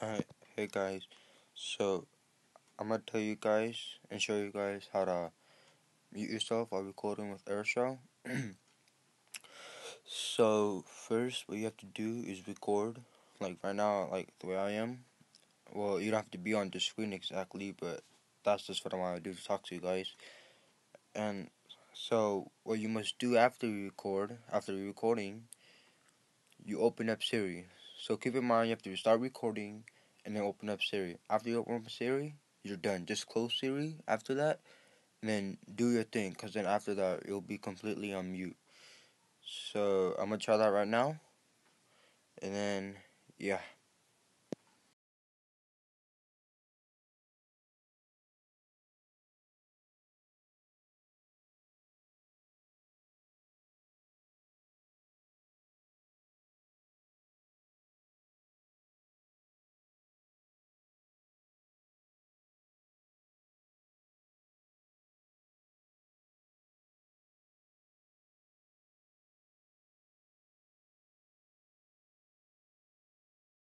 Alright, hey guys, so I'm gonna tell you guys and show you guys how to mute yourself while recording with Airshou. so first, what you have to do is record, like right now, like the way I am. Well, you don't have to be on the screen exactly, but that's just what I want to do to talk to you guys. And so, what you must do after you record, after recording, you open up Siri. So keep in mind you have to start recording and then open up Siri. After you open up Siri, you're done. Just close Siri after that, and then do your thing. Cause then after that, you'll be completely on mute. So I'm gonna try that right now, and then yeah.